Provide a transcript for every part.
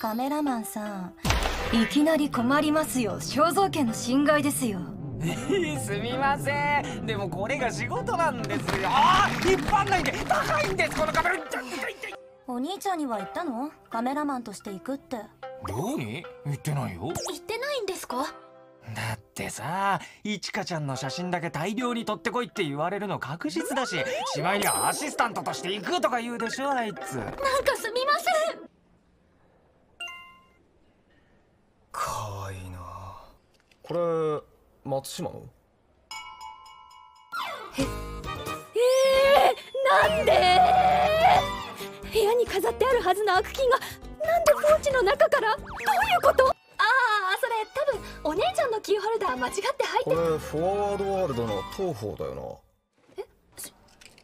カメラマンさんいきなり困りますよ。肖像権の侵害ですよ。すみません。でもこれが仕事なんですよ。ああ引っ張んないで高いんですこのカメラ。お兄ちゃんには言ったの？カメラマンとして行くって。どうに言ってないよ。言ってないんですか？だってさいちかちゃんの写真だけ大量に撮ってこいって言われるの確実だししまいにはアシスタントとして行くとか言うでしょあいつ。なんかすみませんこれ松島の？ええー、なんで？部屋に飾ってあるはずのアクキーがなんでポーチの中から？どういうこと？ああそれ多分お姉ちゃんのキーホルダー間違って入ってこれフォワードワールドの東宝だよな。え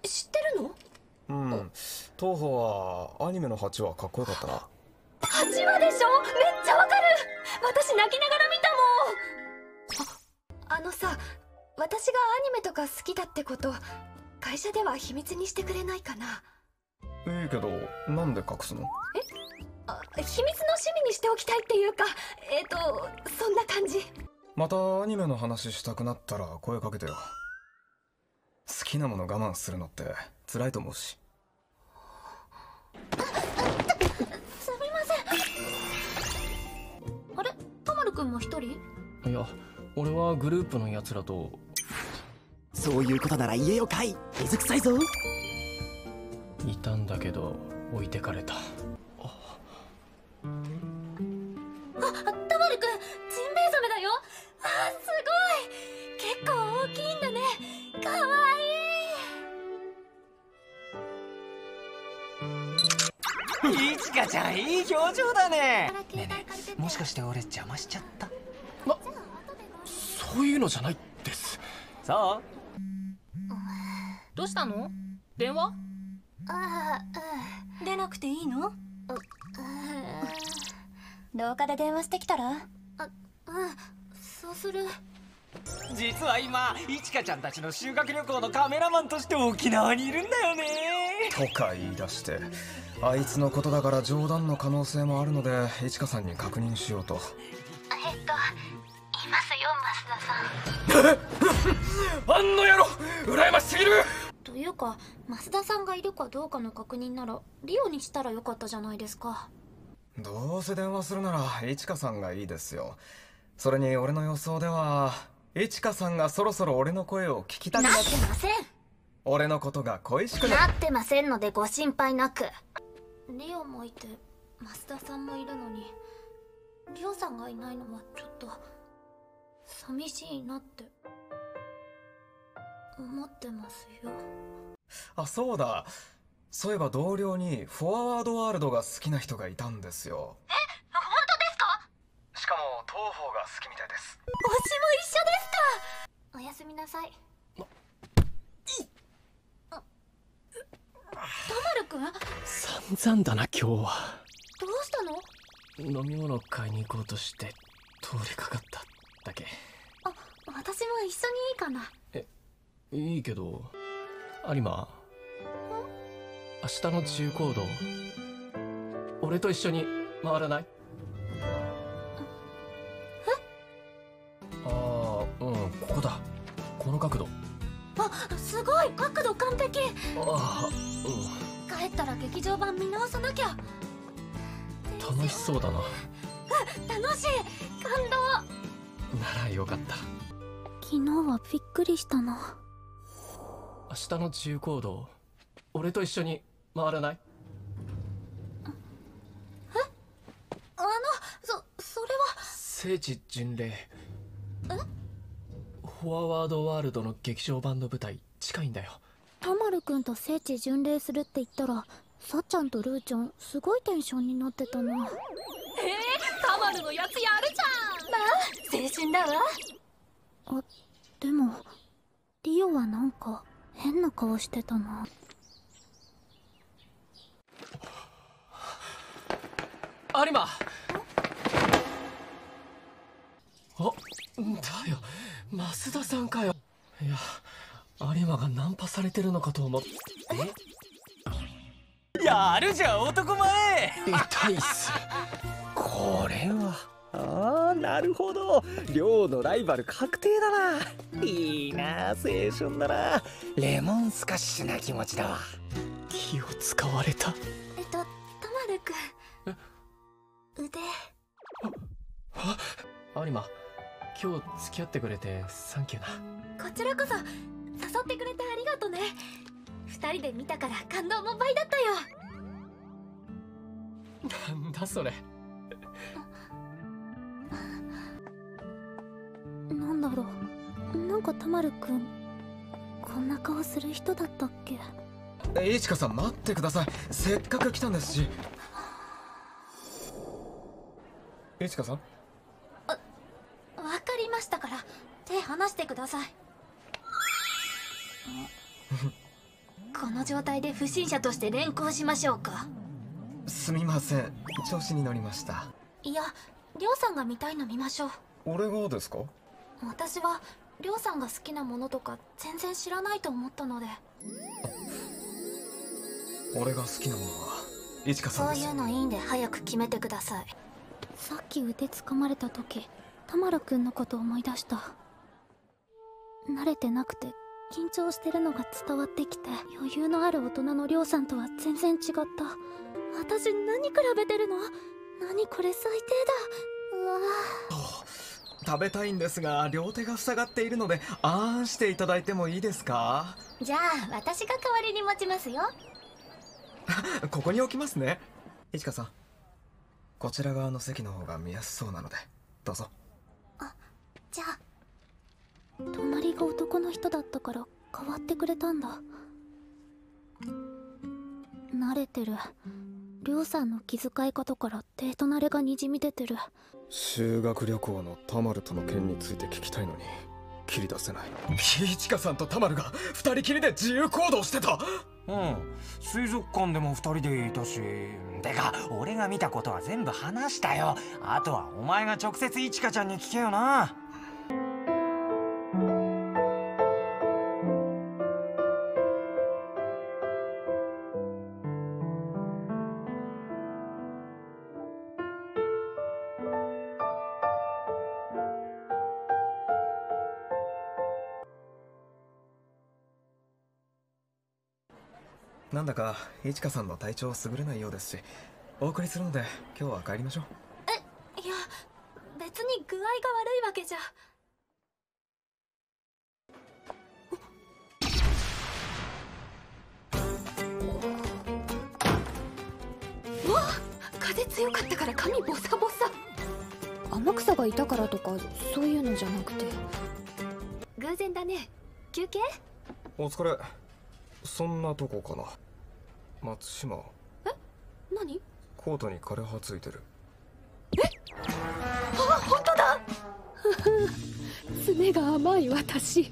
し知ってるの？うん。東宝はアニメの8話かっこよかったな8話でしょめっちゃわかる私泣きながら見たああのさ私がアニメとか好きだってこと会社では秘密にしてくれないかな？いいけどなんで隠すの？え？あ秘密の趣味にしておきたいっていうかえっ、ー、とそんな感じ。またアニメの話したくなったら声かけてよ。好きなもの我慢するのって辛いと思うし。すみません。あれ？たまるくんも一人？いや俺はグループのやつらと。そういうことなら言えよかい。水臭いぞ。いたんだけど置いてかれた。あたまるくんジンベエザメだよ。あすごい。結構大きいんだね。かわいい。いちかちゃん。いい表情だね。ねえねえもしかして俺邪魔しちゃった？まそういうのじゃないです。そうどうしたの？電話？ああ出なくていいの？廊下で電話してきたら？あうん。そうする。実は今いちかちゃんたちの修学旅行のカメラマンとして沖縄にいるんだよね。とか言い出してあいつのことだから冗談の可能性もあるのでいちかさんに確認しようと。えっと増田さんあんの野郎羨ましすぎる。というか増田さんがいるかどうかの確認ならリオにしたらよかったじゃないですか。どうせ電話するならいちかさんがいいですよ。それに俺の予想ではいちかさんがそろそろ俺の声を聞きたくななってません。俺のことが恋しくなってませんのでご心配なく。リオもいて増田さんもいるのにリオさんがいないのはちょっと寂しいなって思ってますよ。あそうだ。そういえば同僚にフォアワードワールドが好きな人がいたんですよ。え本当ですか？しかも東方が好きみたいです。推しも一緒ですか？おやすみなさい。たまるくん散々だな今日は。どうしたの？飲み物買いに行こうとして通りかかっただけ。あ私も一緒にいいかな。えいいけど有馬。明日の中高道俺と一緒に回らない？え？ああうんここだ。この角度。あすごい！角度完璧！ああうん。帰ったら劇場版見直さなきゃ。楽しそうだな。うん楽しい！感動ならよかった。昨日はびっくりしたな。明日の中高道俺と一緒に回らない？え？あのそそれは。聖地巡礼。え？フォアワードワールドの劇場版の舞台近いんだよ。たまるくんと聖地巡礼するって言ったらさっちゃんとルーちゃんすごいテンションになってたな。えー、たまるのやつやるじゃん！まあ青春だわ。あでもリオはなんか変な顔してたな。有馬。あだよ。増田さんかよ。いや有馬がナンパされてるのかと思ってややるじゃん男前。痛いっす。これはああなるほど。寮のライバル確定だな。いいな青春だな。レモンスカッシュな気持ちだわ。気を使われた。えっとたまるくん腕。有馬今日付き合ってくれてサンキューな。こちらこそ誘ってくれてありがとね。二人で見たから感動も倍だったよ。なんだそれなんだろう。なんかたまるくんこんな顔する人だったっけ？えいちかさん待ってください。せっかく来たんですし。いちかさん？わかりましたから手離してください。この状態で不審者として連行しましょうか？すみません。調子に乗りました。いやりょうさんが見たいの見ましょう。俺がですか？私はりょうさんが好きなものとか全然知らないと思ったので。俺が好きなものはいちかさんです。そういうのいいんで早く決めてください。さっき腕掴まれた時たまるくんのこと思い出した。慣れてなくて緊張してるのが伝わってきて余裕のある大人のりょうさんとは全然違った。私何比べてるの？何これ最低だ。うわ食べたいんですが両手が塞がっているのであーんしていただいてもいいですか？じゃあ私が代わりに持ちますよ。ここに置きますね。いちかさんこちら側の席の方が見やすそうなのでどうぞ。じゃあ隣が男の人だったから変わってくれたんだ。慣れてるりょうさんの気遣い方からデート慣れがにじみ出てる。修学旅行のタマルとの件について聞きたいのに切り出せない。ピーチカさんとタマルが二人きりで自由行動してた。うん。水族館でも二人でいたしてか俺が見たことは全部話したよ。あとはお前が直接いちかちゃんに聞けよななんだかいちかさんの体調優れないようですしお送りするので今日は帰りましょう。いや別に具合が悪いわけじゃ。うわ風強かったから髪ボサボサ。天草がいたからとかそういうのじゃなくて。偶然だね。休憩？お疲れそんなとこかな。松島。何？コートに枯れ葉ついてる。あ本当だ！爪が甘い私。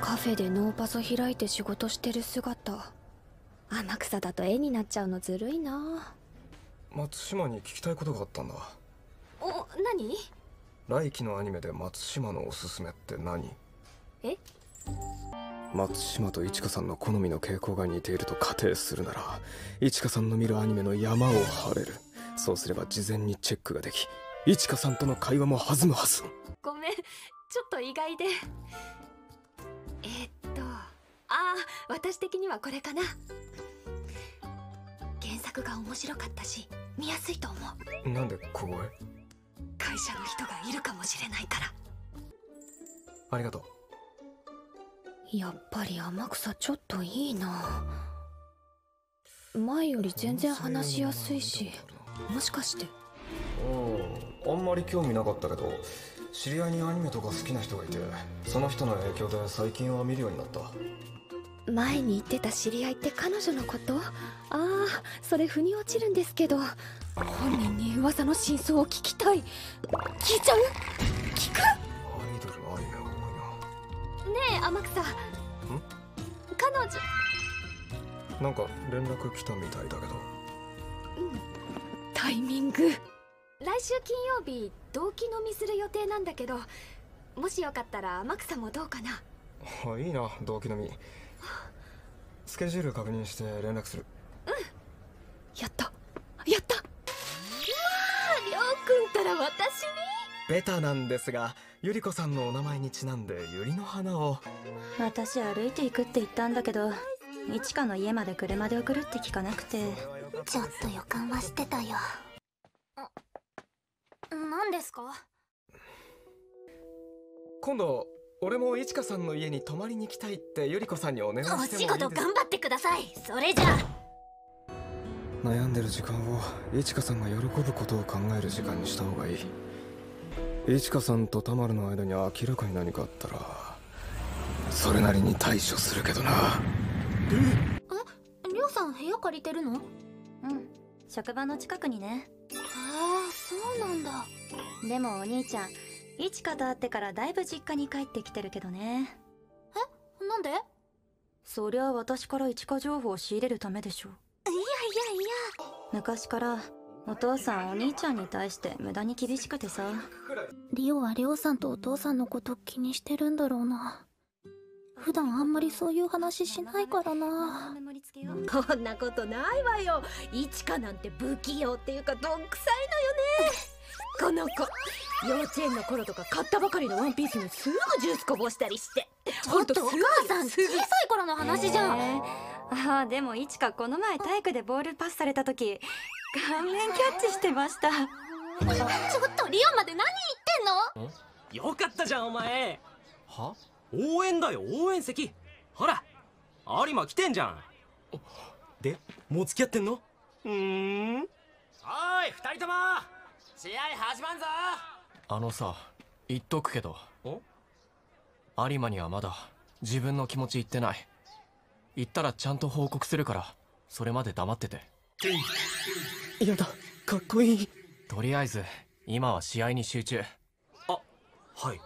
カフェでノーパソ開いて仕事してる姿。天草だと絵になっちゃうのずるいな。松島に聞きたいことがあったんだ。お何？来期のアニメで松島のおすすめって何？え？松島といちかさんの好みの傾向が似ていると仮定するならいちかさんの見るアニメの山を張れる。そうすれば事前にチェックができいちかさんとの会話も弾むはず。ごめんちょっと意外で。えーっとああ私的にはこれかな。原作が面白かったし見やすいと思う。なんでここへ？会社の人がいるかもしれないから。ありがとうやっぱり天草ちょっといいな。前より全然話しやすいしもしかして。あああんまり興味なかったけど知り合いにアニメとか好きな人がいてその人の影響で最近は見るようになった。前に言ってた知り合いって彼女のこと？ああそれ腑に落ちるんですけど本人に噂の真相を聞きたい。聞いちゃう？聞く？なんか連絡来たみたいだけど。うん。タイミング。来週金曜日同期飲みする予定なんだけどもしよかったら天草もどうかな？あいいな同期飲み。スケジュール確認して連絡する。うん。やった。やった。まありょうくんたら私に？ベタなんですがゆり子さんのお名前にちなんでゆりの花を。私歩いていくって言ったんだけどいちかの家まで車で送るって聞かなくて。ちょっと予感はしてたよ。何ですか？今度俺もいちかさんの家に泊まりに行きたいってゆり子さんにお願いしてもいいですか？張ってくださいそれじゃ悩んでる時間をいちかさんが喜ぶことを考える時間にした方がいい。いちかさんとたまるの間に明らかに何かあったらそれなりに対処するけどなりょうさん部屋借りてるの？うん職場の近くにね。ああそうなんだ。でもお兄ちゃんいちかと会ってからだいぶ実家に帰ってきてるけどね。なんで？いやいそりゃ私からいちか情報を仕入れるためでしょやいや昔からお父さんお兄ちゃんに対して無駄に厳しくてさ。リオはりょうさんとお父さんのこと気にしてるんだろうな普段あんまりそういう話しないからな。こんなことないわよ。いちかなんて不器用っていうかどんくさいのよね。この子幼稚園の頃とか買ったばかりのワンピースにすぐジュースこぼしたりして。ちょっとお母さん小さい頃の話じゃん。えーああでもいちかこの前体育でボールパスされた時顔面キャッチしてました。ちょっとリオまで何言ってんの？よかったじゃんお前。は？応援だよ応援席。ほら有馬来てんじゃん。でもう付き合ってんの？うーん？おい二人とも試合始まんぞ。あのさ言っとくけど。お？有馬にはまだ自分の気持ち言ってない。言ったらちゃんと報告するからそれまで黙ってて。やだかっこいい。とりあえず今は試合に集中。あはい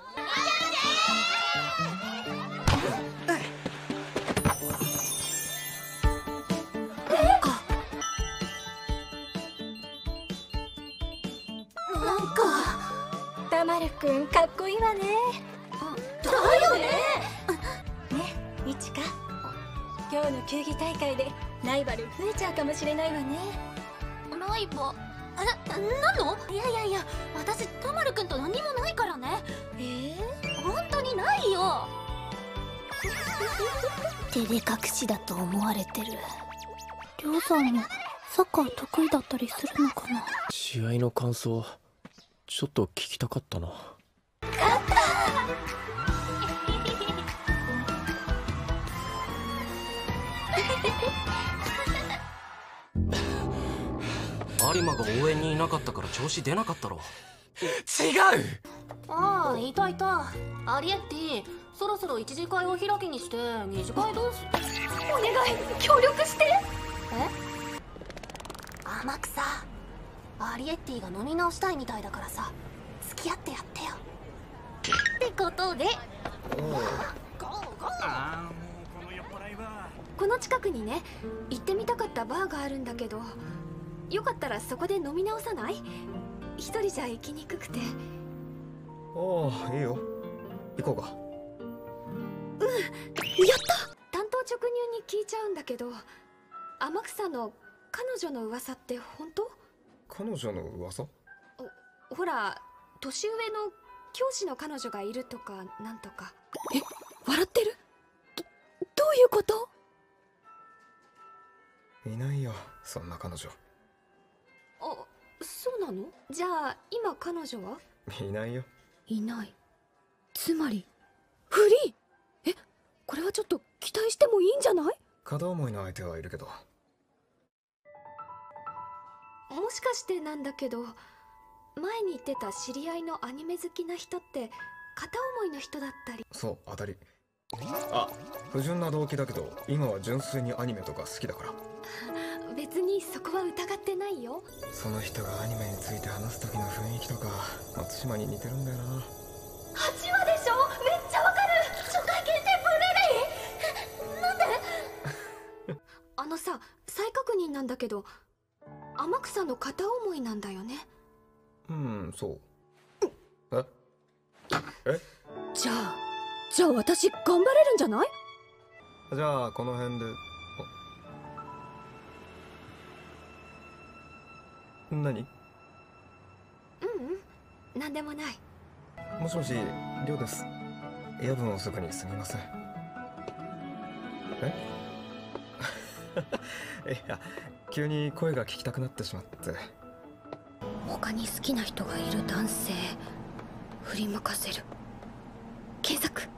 くんかっこいいわね。だよね。いちか。今日の球技大会でライバル増えちゃうかもしれないわね。ライバえ何の？いやいやいや私たまるくんと何もないからね。えー、本当にないよ。照れ隠しだと思われてる。りょうさんもサッカー得意だったりするのかな？試合の感想ちょっと聞きたかったな有馬が応援にいなかったから調子出なかったろ。違う！ああいたいた。アリエッティそろそろ一次会を開きにして二次会どうすお願い協力して。天草。アリエッティが飲み直したいみたいだからさ付き合ってやってよ。ってことで。この近くにね行ってみたかったバーがあるんだけどよかったらそこで飲み直さない？一人じゃ行きにくくて。ああいいよ。行こうか。やった！担当直入に聞いちゃうんだけど天草の彼女の噂って本当？彼女の噂？ほら年上の教師の彼女がいるとかなんとか。え笑ってる？どどういうこと？いないよそんな彼女なの？じゃあ今彼女は？いないよ。いない。つまり？フリー？え？これはちょっと期待してもいいんじゃない？片思いの相手はいるけど。もしかしてなんだけど前に言ってた知り合いのアニメ好きな人って片思いの人だったり？そう当たり。あ不純な動機だけど今は純粋にアニメとか好きだから別にそこは疑ってないよ。その人がアニメについて話す時の雰囲気とか松島に似てるんだよな。8話でしょ？めっちゃわかる。初回限定ブルーレイ？なんで？あのさ再確認なんだけど天草の片思いなんだよね。うんそう。え？え？じゃあじゃあ私頑張れるんじゃない？じゃあこの辺で何？うんうん。何でもない。もしもし亮です。夜分遅くにすみません。え？いや急に声が聞きたくなってしまって。他に好きな人がいる男性振り向かせる。検索